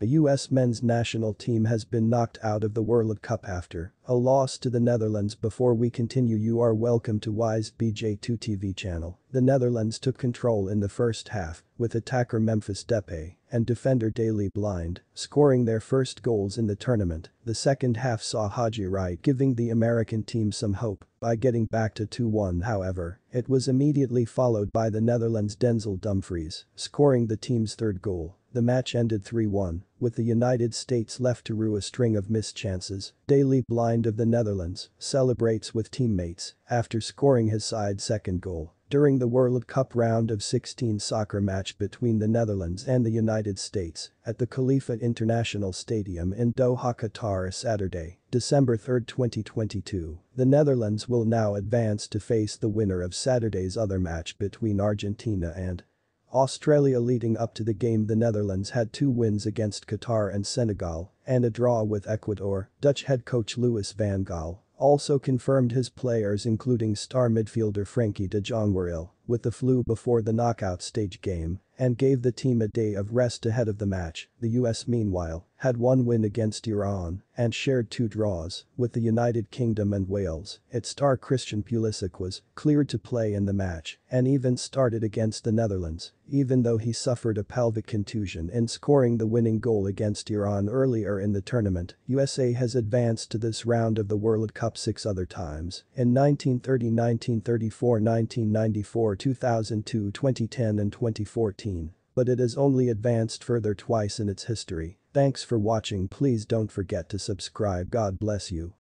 The US men's national team has been knocked out of the World Cup after a loss to the Netherlands before we continue you are welcome to Wise BJ2 TV channel. The Netherlands took control in the first half with attacker Memphis Depay and defender Daley Blind scoring their first goals in the tournament. The second half saw Haji Wright giving the American team some hope by getting back to 2-1 however, it was immediately followed by the Netherlands Denzel Dumfries scoring the team's third goal. The match ended 3-1, with the United States left to rue a string of missed chances. Daley Blind of the Netherlands celebrates with teammates after scoring his side's second goal. During the World Cup round of 16 soccer match between the Netherlands and the United States at the Khalifa International Stadium in Doha, Qatar Saturday, December 3, 2022, the Netherlands will now advance to face the winner of Saturday's other match between Argentina and Australia leading up to the game the Netherlands had two wins against Qatar and Senegal and a draw with Ecuador, Dutch head coach Louis van Gaal also confirmed his players including star midfielder Frenkie de Jong were ill with the flu before the knockout stage game and gave the team a day of rest ahead of the match. The US meanwhile had one win against Iran and shared two draws with the United Kingdom and Wales. Its star Christian Pulisic was cleared to play in the match and even started against the Netherlands even though he suffered a pelvic contusion in scoring the winning goal against Iran earlier in the tournament. USA has advanced to this round of the World Cup six other times in 1930, 1934, 1994, 2002, 2010 and 2014 but it has only advanced further twice in its history. Thanks for watching please don't forget to subscribe God bless you.